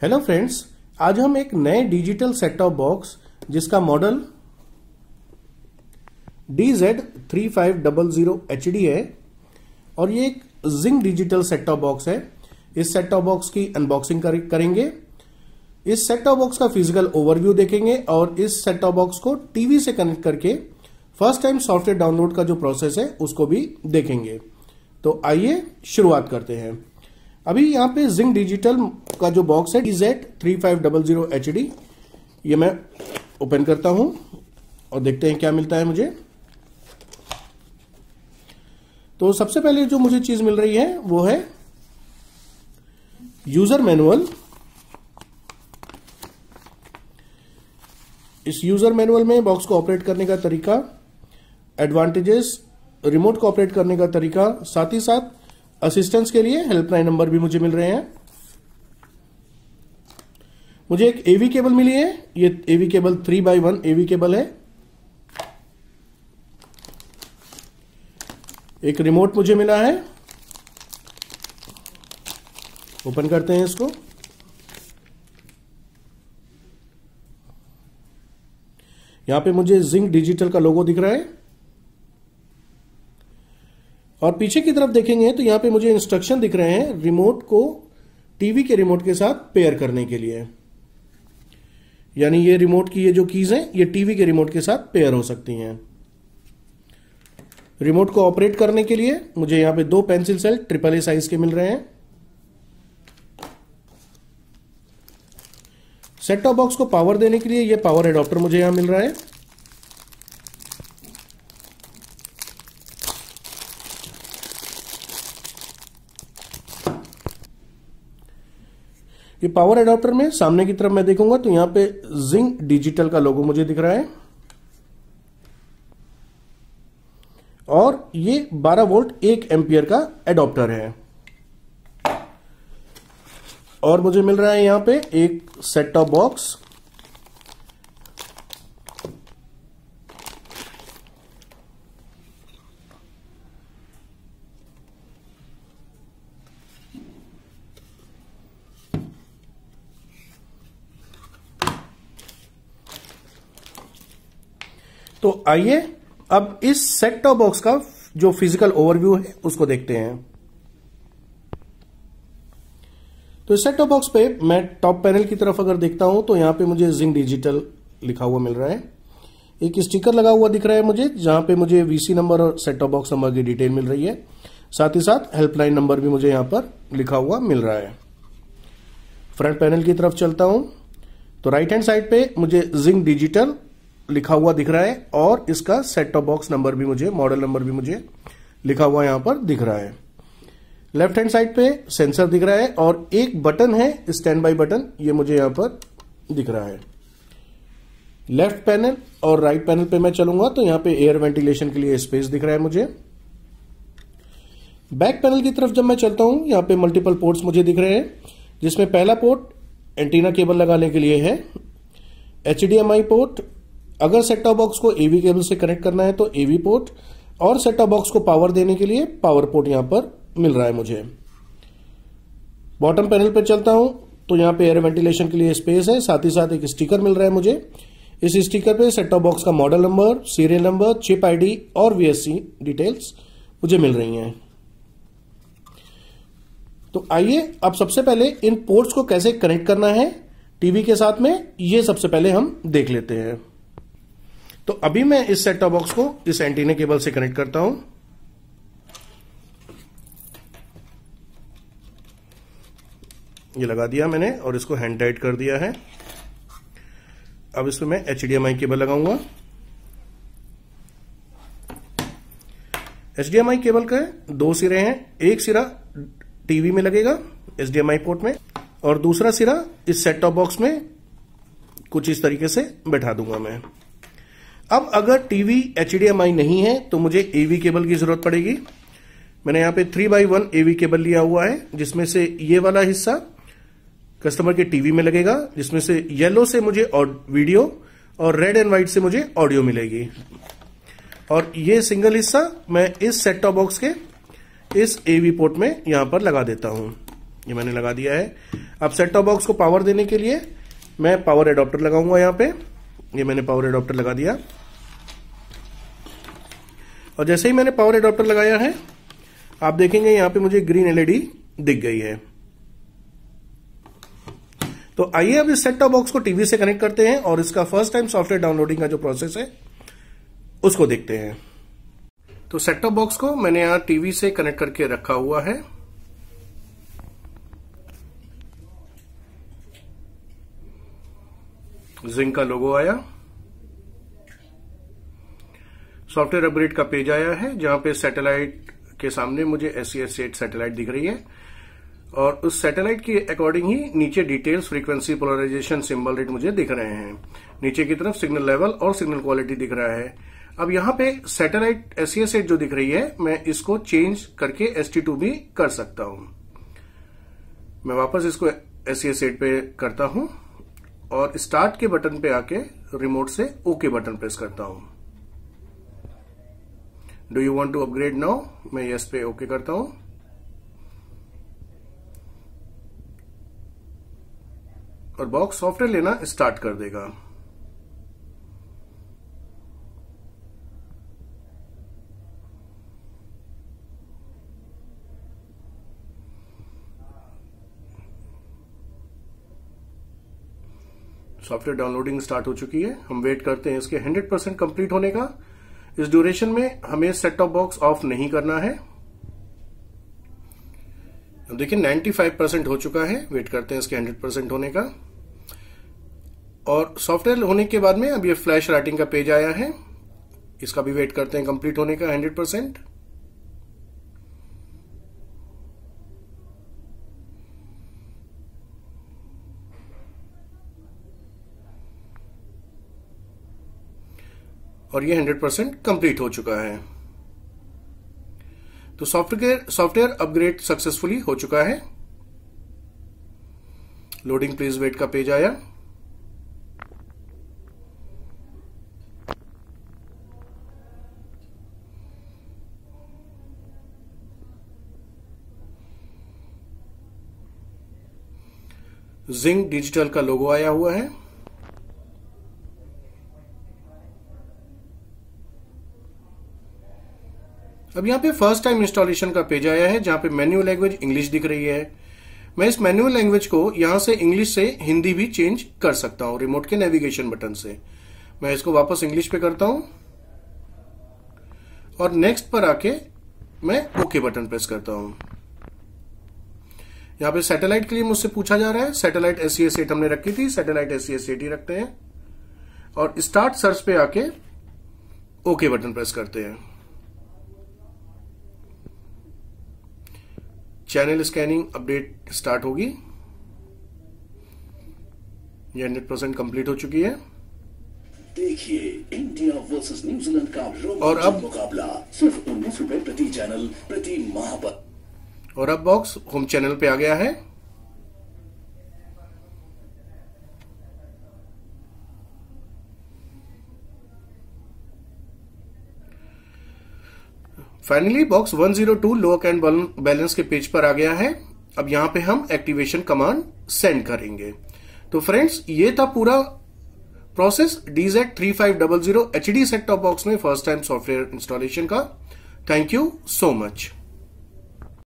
Hello friends आज हम एक नए डिजिटल सेट टॉप बॉक्स जिसका model D Z three five double zero H D है और ये एक Zing digital set top box है। इस सेट टॉप बॉक्स की अनबॉक्सिंग करेंगे। इस सेट टॉप बॉक्स का फ़िज़िकल ओवरव्यू देखेंगे और इस सेट टॉप बॉक्स को टीवी से कनेक्ट करके फ़र्स्ट टाइम सॉफ्टवेयर डाउनलोड का जो प्रोसेस है, उसको भी देखेंगे। तो आइए शुरुआत करते हैं। अभी यहाँ पे जिंग डिजिटल का जो बॉक्स है DZ three five double zero H D ये मैं ओपन करता हूँ और देखते हैं क्या मिलता है मुझे। तो सबसे पहले जो मुझे चीज़ मिल रही है, वो है यूज़र मैनुअल इस यूज़र मैनुअल में बॉक्स को ऑपरेट करने का तरीका एडवांटेजेस रिमोट को ऑपरेट करने का तरीका, साथ ही साथ असिस्टेंस के लिए हेल्पलाइन नंबर भी मुझे मिल रहे हैं। मुझे एक एवी केबल मिली है। ये AV cable three by one AV cable है। एक रिमोट मुझे मिला है। ओपन करते हैं इसको। यहाँ पे मुझे जिंक डिजिटल का लोगो दिख रहा है। और पीछे की तरफ़ देखेंगे तो यहाँ पे मुझे इंस्ट्रक्शन दिख रहे हैं रिमोट को टीवी के रिमोट के साथ पेयर करने के लिए। यानी ये रिमोट की ये जो कीज हैं, ये टीवी के रिमोट के साथ पेयर हो सकती हैं। रिमोट को ऑपरेट करने के लिए मुझे यहाँ पे दो pencil cell triple A size के मिल रहे हैं। सेट टॉप बॉक्स को पावर देने के लिए ये पावर एडॉप्टर मुझे यहाँ मिल रहा है। ये पावर एडाप्टर में सामने की तरफ़ मैं देखूँगा तो यहाँ पे जिंक डिजिटल का लोगो मुझे दिख रहा है। और ये 12 वोल्ट एक एम्पियर का एडॉप्टर है। और मुझे मिल रहा है यहाँ पे एक सेट टॉप बॉक्स तो आइए अब इस सेट टॉप बॉक्स का जो फ़िज़िकल ओवरव्यू है, उसको देखते हैं। तो सेट टॉप बॉक्स पे मैं टॉप पैनल की तरफ़ अगर देखता हूँ तो यहाँ पे मुझे जिंग डिजिटल लिखा हुआ मिल रहा है। एक स्टिकर लगा हुआ दिख रहा है मुझे, जहाँ पे मुझे वीसी नंबर और सेट टॉप बॉक्स नंबर की डिटेल मिल रही है। साथ ही साथ हेल्पलाइन नंबर भी मुझे यहाँ पर लिखा हुआ मिल रहा है। फ्रंट पैनल की तरफ़ चलता हूँ। तो राइट हैंड साइड पे मुझे जिंग डिजिटल लिखा हुआ दिख रहा है और इसका सेट टॉप बॉक्स नंबर भी मुझे मॉडल नंबर भी मुझे लिखा हुआ यहाँ पर दिख रहा है। लेफ़्ट हैंड साइड पे सेंसर दिख रहा है और एक बटन है स्टैंड बाई बटन ये मुझे यहाँ पर दिख रहा है। लेफ़्ट पैनल और राइट पैनल पे मैं चलूँगा तो यहाँ पे एयर वेंटिलेशन के लिए स्पेस दिख रहा है मुझे। बैक पैनल की तरफ़ जब मैं चलता हूँ, यहाँ पे मल्टीपल पोर्ट्स मुझे दिख रहे हैं, जिसमें पहला पोर्ट एंटीना केबल लगाने के लिए है एचडीएमआई पोर्ट अगर सेट टॉप बॉक्स को एवी केबल से कनेक्ट करना है तो एवी पोर्ट और सेट टॉप बॉक्स को पावर देने के लिए पावर पोर्ट यहाँ पर मिल रहा है मुझे। बॉटम पैनल पर चलता हूँ तो यहाँ पे एयर वेंटिलेशन के लिए स्पेस है, साथ ही साथ एक स्टिकर मिल रहा है मुझे। इस स्टिकर पे सेट टॉप बॉक्स का model number serial number chip ID और वीएससी डिटेल्स मुझे मिल रही हैं। तो आइए अब सबसे पहले इन पोर्ट्स को कैसे कनेक्ट करना है टीवी के साथ में, ये सबसे पहले हम देख लेते हैं। तो अभी मैं इस सेट टॉप बॉक्स को इस एंटीना केबल से कनेक्ट करता हूँ। ये लगा दिया मैंने और इसको हैंड टाइट कर दिया है। अब इसमें मैं एचडीएमआई केबल लगाऊँगा। एचडीएमआई केबल का दो सिरे हैं। एक सिरा टीवी में लगेगा एचडीएमआई पोर्ट में, और दूसरा सिरा इस सेट टॉप बॉक्स में कुछ इस तरीके से बैठा दूँगा मैं। अब अगर टीवी एचडीएमआई नहीं है तो मुझे एवी केबल की ज़रूरत पड़ेगी। मैंने यहाँ पे three by one AV cable लिया हुआ है, जिसमें से ये वाला हिस्सा कस्टमर के टीवी में लगेगा, जिसमें से येलो से मुझे वीडियो और रेड एंड व्हाइट से मुझे ऑडियो मिलेगी। और ये सिंगल हिस्सा मैं इस सेट टॉप बॉक्स के, इस एवी पोर्ट में यहाँ पर लगा देता हूँ। ये मैंने लगा दिया है। अब सेट टॉप बॉक्स को पावर देने के लिए मैं पावर एडॉप्टर लगाऊँगा यहाँ पे। ये मैंने पावर एडॉप्टर लगा दिया। और जैसे ही मैंने पावर एडॉप्टर लगाया है, आप देखेंगे यहाँ पे मुझे ग्रीन एलईडी दिख गई है। तो आइए अब इस सेट टॉप बॉक्स को टीवी से कनेक्ट करते हैं और इसका फ़र्स्ट टाइम सॉफ्टवेयर डाउनलोडिंग का जो प्रोसेस है, उसको देखते हैं। तो सेट टॉप बॉक्स को मैंने यहाँ टीवी से कनेक्ट करके रखा हुआ है। जिंक का लोगो आया। सॉफ्टवेयर अपग्रेड का पेज आया है, जहाँ पे सैटेलाइट के सामने मुझे एस सी सैटेलाइट दिख रही है। और उस सैटेलाइट के अकॉर्डिंग ही नीचे details, frequency, polarization, symbol rate मुझे दिख रहे हैं। नीचे की तरफ़ सिग्नल लेवल और सिग्नल क्वालिटी दिख रहा है। अब यहाँ पे सैटेलाइट एस जो दिख रही है, मैं इसको चेंज करके एस भी कर सकता हूँ। मैं वापस इसको एस पे करता हूँ और स्टार्ट के बटन पे आके रिमोट से ओके बटन प्रेस करता हूँ। Do you want to upgrade now मैं यस पे ओके करता हूँ। और बॉक्स सॉफ्टवेयर लेना स्टार्ट कर देगा। सॉफ्टवेयर डाउनलोडिंग स्टार्ट हो चुकी है। हम वेट करते हैं इसके 100 परसेंट कंप्लीट होने का। इस ड्यूरेशन में हमें सेट टॉप बॉक्स ऑफ़ नहीं करना है। देखिए 95 परसेंट हो चुका है। वेट करते हैं इसके 100 परसेंट होने का। और सॉफ्टवेयर होने के बाद में अब ये फ्लैश राइटिंग का पेज आया है। इसका भी वेट करते हैं कंप्लीट होने का 100 परसेंट और ये 100 परसेंट कंप्लीट हो चुका है। तो सॉफ्टवेयर सॉफ्टवेयर अपग्रेड सक्सेसफुली हो चुका है। लोडिंग प्लीज़ वेट का पेज आया। जिंक डिजिटल का लोगो आया हुआ है। अब यहाँ पे फ़र्स्ट टाइम इंस्टॉलेशन का पेज आया है, जहाँ पे मेन्यू लैंग्वेज इंग्लिश दिख रही है। मैं इस मेन्यू लैंग्वेज को यहाँ से इंग्लिश से हिंदी भी चेंज कर सकता हूँ रिमोट के नेविगेशन बटन से। मैं इसको वापस इंग्लिश पे करता हूँ। और नेक्स्ट पर आके मैं ओके बटन प्रेस करता हूँ। यहाँ पे सैटेलाइट के लिए मुझसे पूछा जा रहा है। सैटेलाइट एस सी हमने रखी थी सैटेलाइट एस सी ही रखते हैं। और स्टार्ट सर्च पे आके ओके बटन प्रेस करते हैं। चैनल स्कैनिंग अपडेट स्टार्ट होगी। ये हंड्रेड परसेंट कंप्लीट हो चुकी है। देखिए इंडिया वर्सेस न्यूजीलैंड का और अब मुकाबला सिर्फ़ उन्नीस रुपए प्रति चैनल प्रति माह पर। और अब बॉक्स होम चैनल पे आ गया है। फाइनली बॉक्स 102 लो कैंड बैलेंस के पेज पर आ गया है। अब यहाँ पे हम एक्टिवेशन कमांड सेंड करेंगे। तो फ्रेंड्स ये था पूरा process DZ three five double zero H D set top box में फ़र्स्ट टाइम सॉफ्टवेयर इंस्टॉलेशन का। Thank you so much